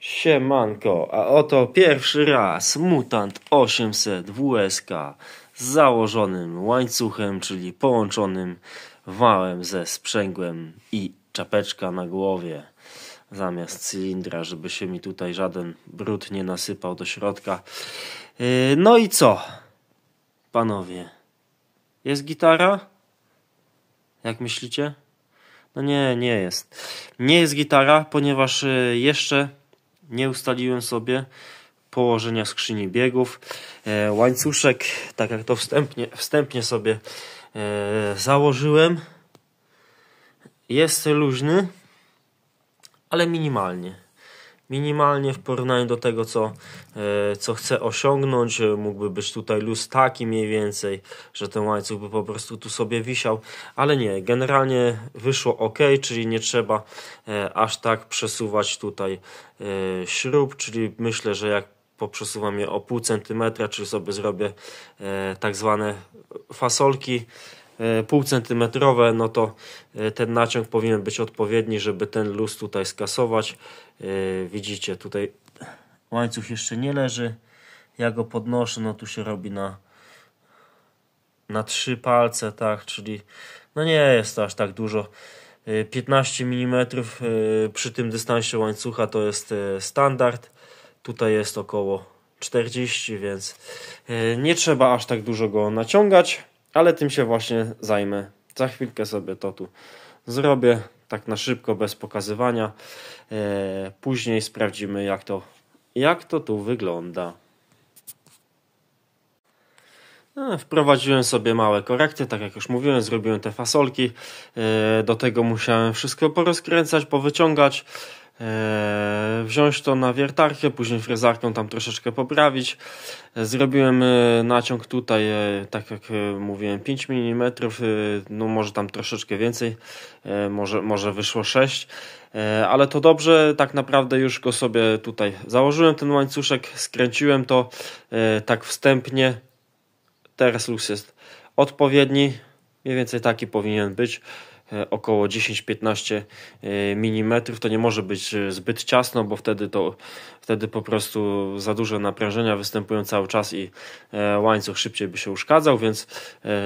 Siemanko, a oto pierwszy raz Mutant 800 WSK z założonym łańcuchem, czyli połączonym wałem ze sprzęgłem i czapeczka na głowie zamiast cylindra, żeby się mi tutaj żaden brud nie nasypał do środka. Yy, no i co, panowie? Jest gitara? Jak myślicie? No nie, nie jest. Nie jest gitara, ponieważ yy, jeszcze nie ustaliłem sobie położenia skrzyni biegów. E, łańcuszek, tak jak to wstępnie, wstępnie sobie e, założyłem, jest luźny, ale minimalnie. Minimalnie w porównaniu do tego, co, e, co chcę osiągnąć. Mógłby być tutaj luz taki mniej więcej, że ten łańcuch by po prostu tu sobie wisiał, ale nie. Generalnie wyszło ok, czyli nie trzeba e, aż tak przesuwać tutaj e, śrub, czyli myślę, że jak poprzesuwam je o pół centymetra, czyli sobie zrobię tak zwane fasolki, półcentymetrowe, no to e, ten naciąg powinien być odpowiedni, żeby ten luz tutaj skasować. E, widzicie, tutaj łańcuch jeszcze nie leży. Ja go podnoszę, no tu się robi na, na trzy palce, tak, czyli no nie jest to aż tak dużo. 15 mm przy tym dystansie łańcucha to jest standard. Tutaj jest około 40, więc nie trzeba aż tak dużo go naciągać. Ale tym się właśnie zajmę. Za chwilkę sobie to tu zrobię, tak na szybko, bez pokazywania. E, później sprawdzimy, jak to, jak to tu wygląda. E, wprowadziłem sobie małe korekty, tak jak już mówiłem, zrobiłem te fasolki. E, do tego musiałem wszystko porozkręcać, powyciągać. E, wziąć to na wiertarkę, później frezarką tam troszeczkę poprawić. E, zrobiłem e, naciąg tutaj, tak jak mówiłem, 5 mm, no może tam troszeczkę więcej, może, może wyszło 6, ale to dobrze, tak naprawdę już go sobie tutaj założyłem ten łańcuszek, skręciłem to tak wstępnie. Teraz luz jest odpowiedni, mniej więcej taki powinien być. E, około 10-15 e, mm. To nie może być e, zbyt ciasno, bo wtedy to wtedy po prostu za duże naprężenia występują cały czas i łańcuch szybciej by się uszkadzał, więc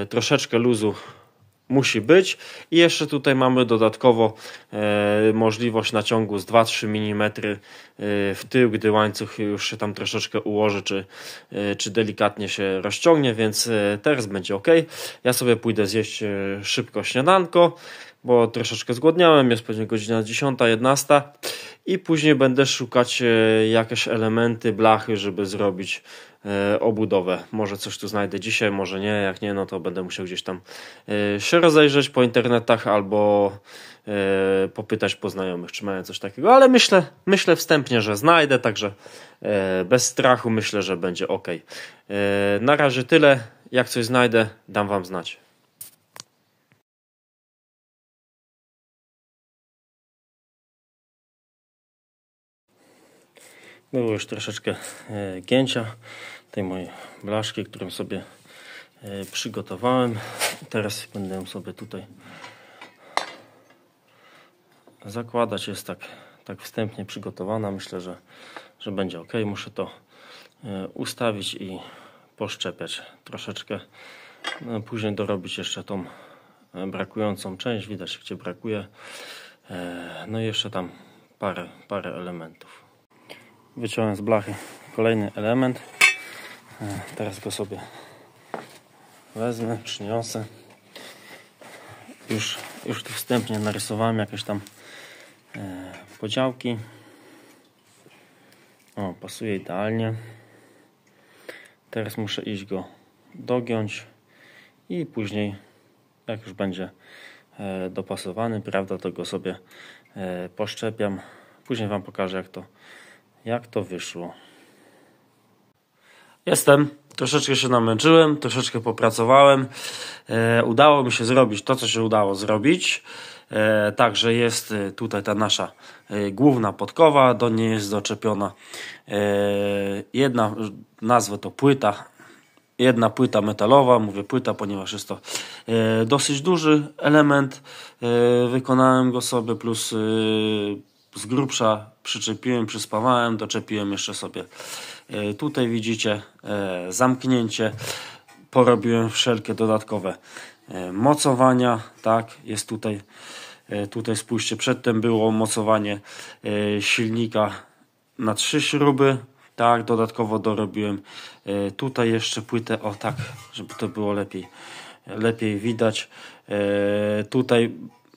troszeczkę luzu musi być. I jeszcze tutaj mamy dodatkowo e, możliwość naciągu z 2-3 mm e, w tył, gdy łańcuch już się tam troszeczkę ułoży, czy, e, czy delikatnie się rozciągnie, więc teraz będzie ok. Ja sobie pójdę zjeść szybko śniadanko, bo troszeczkę zgłodniałem, jest pewnie godzina 10-11 i później będę szukać e, jakieś elementy, blachy, żeby zrobić E, obudowę. Może coś tu znajdę dzisiaj, może nie. Jak nie, no to będę musiał gdzieś tam e, się rozejrzeć po internetach albo popytać po znajomych, czy mają coś takiego, ale myślę, myślę wstępnie, że znajdę, także bez strachu myślę, że będzie ok. Na razie tyle. Jak coś znajdę, dam Wam znać. Było już troszeczkę gięcia tej mojej blaszki, którą sobie e, przygotowałem. Teraz będę ją sobie tutaj zakładać. Jest tak, tak wstępnie przygotowana. Myślę, że, że będzie ok. Muszę to e, ustawić i poszczepiać troszeczkę. No, później dorobić jeszcze tą e, brakującą część. Widać, gdzie brakuje. No i jeszcze tam parę, parę elementów. Wyciąłem z blachy kolejny element. E, teraz go sobie wezmę, przyniosę. Już, już tu wstępnie narysowałem jakieś tam e, podziałki. O, pasuje idealnie. Teraz muszę iść go dogiąć i później, jak już będzie e, dopasowany, prawda, to go sobie poszczepiam. Później Wam pokażę, jak to, jak to wyszło. Jestem. Troszeczkę się namęczyłem, troszeczkę popracowałem. E, udało mi się zrobić to, co się udało zrobić. E, także jest e, tutaj ta nasza e, główna podkowa, do niej jest doczepiona e, jedna, nazwę to płyta, jedna płyta metalowa, mówię płyta, ponieważ jest to e, dosyć duży element. wykonałem go sobie plus z grubsza przyczepiłem, przyspawałem, doczepiłem jeszcze sobie. E, tutaj widzicie e, zamknięcie. Porobiłem wszelkie dodatkowe e, mocowania, tak, jest tutaj tutaj spójrzcie, przedtem było mocowanie silnika na trzy śruby, tak, dodatkowo dorobiłem tutaj jeszcze płytę, o tak, żeby to było lepiej, lepiej widać. Tutaj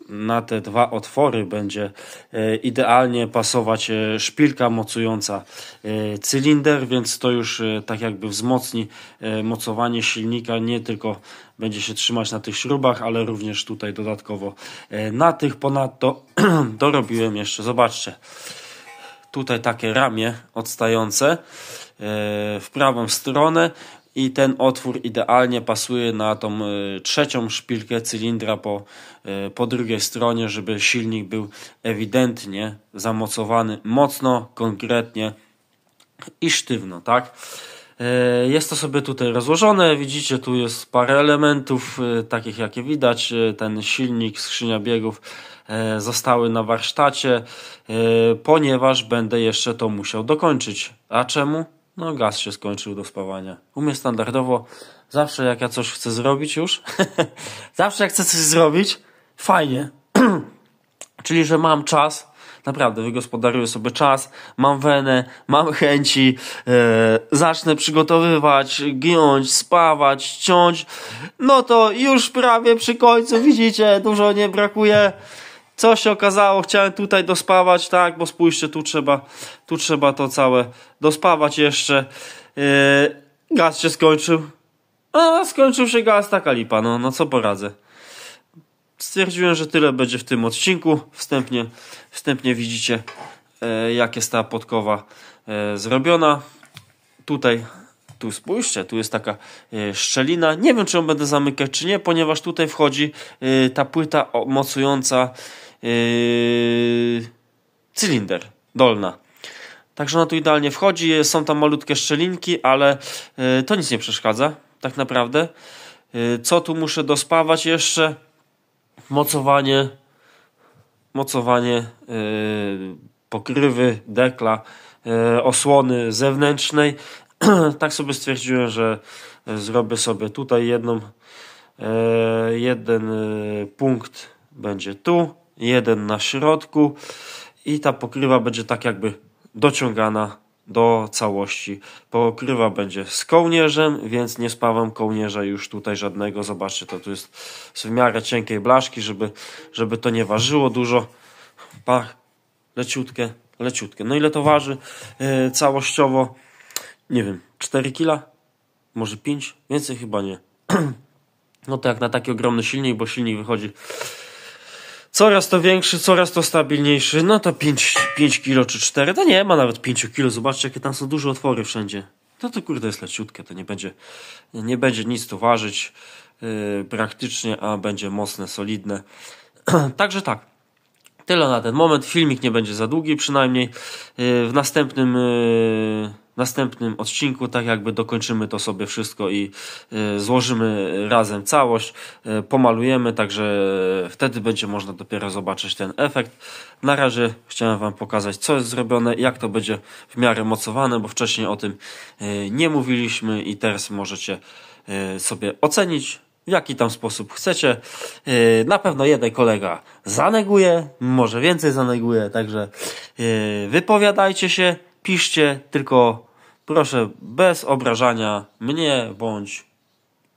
na te dwa otwory będzie e, idealnie pasować e, szpilka mocująca e, cylinder, więc to już tak jakby wzmocni mocowanie silnika, nie tylko będzie się trzymać na tych śrubach, ale również tutaj dodatkowo na tych ponadto dorobiłem jeszcze, zobaczcie, tutaj takie ramię odstające w prawą stronę i ten otwór idealnie pasuje na tą y, trzecią szpilkę cylindra po, y, po drugiej stronie, żeby silnik był ewidentnie zamocowany mocno, konkretnie i sztywno, tak? Y, jest to sobie tutaj rozłożone. Widzicie, tu jest parę elementów, takich jakie widać. Ten silnik, skrzynia biegów zostały na warsztacie, ponieważ będę jeszcze to musiał dokończyć. A czemu? No, gaz się skończył do spawania. U mnie standardowo, zawsze jak ja coś chcę zrobić już, zawsze jak chcę coś zrobić, fajnie. Czyli, że mam czas, naprawdę wygospodaruję sobie czas, mam wenę, mam chęci, e, zacznę przygotowywać, giąć, spawać, ciąć, no to już prawie przy końcu, widzicie, dużo nie brakuje. Co się okazało, chciałem tutaj dospawać, tak, bo spójrzcie, tu trzeba, tu trzeba to całe dospawać jeszcze. Yy, gaz się skończył. A, skończył się gaz, taka lipa, no, no co poradzę. Stwierdziłem, że tyle będzie w tym odcinku. Wstępnie, wstępnie widzicie, e, jak jest ta podkowa e, zrobiona. Tutaj, tu spójrzcie, tu jest taka e, szczelina. Nie wiem, czy ją będę zamykać, czy nie, ponieważ tutaj wchodzi e, ta płyta mocująca yy, cylinder dolna. Także ona tu idealnie wchodzi, są tam malutkie szczelinki, ale yy, to nic nie przeszkadza, tak naprawdę. Yy, co tu muszę dospawać jeszcze? Mocowanie, mocowanie yy, pokrywy, dekla, yy, osłony zewnętrznej. tak sobie stwierdziłem, że zrobię sobie tutaj jedną, yy, jeden punkt będzie tu, jeden na środku i ta pokrywa będzie tak jakby dociągana do całości. Pokrywa będzie z kołnierzem, więc nie spawam kołnierza już tutaj żadnego. Zobaczcie, to tu jest w miarę cienkiej blaszki, żeby, żeby to nie ważyło dużo. Pach, leciutkie, leciutkie. No ile to waży yy, całościowo? Nie wiem, 4 kila? Może 5? Więcej chyba nie. no to jak na taki ogromny silnik, bo silnik wychodzi coraz to większy, coraz to stabilniejszy, no to 5, 5 kilo czy 4, to nie ma nawet 5 kilo, zobaczcie jakie tam są duże otwory wszędzie. No to kurde jest leciutkie, to nie będzie, nie będzie nic tu ważyć yy, praktycznie, a będzie mocne, solidne. Także tak. Tyle na ten moment. Filmik nie będzie za długi przynajmniej. Yy, w następnym yy, następnym odcinku tak jakby dokończymy to sobie wszystko i y, złożymy razem całość, y, pomalujemy, także wtedy będzie można dopiero zobaczyć ten efekt. Na razie chciałem Wam pokazać, co jest zrobione, jak to będzie w miarę mocowane, bo wcześniej o tym y, nie mówiliśmy i teraz możecie sobie ocenić, w jaki tam sposób chcecie. Na pewno jeden kolega zaneguje, może więcej zaneguje, także wypowiadajcie się, piszcie, tylko Proszę bez obrażania mnie bądź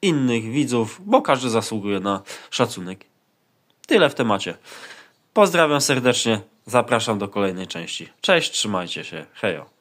innych widzów, bo każdy zasługuje na szacunek. Tyle w temacie. Pozdrawiam serdecznie, zapraszam do kolejnej części. Cześć, trzymajcie się, hejo.